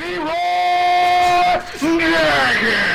Leroy Jenkins.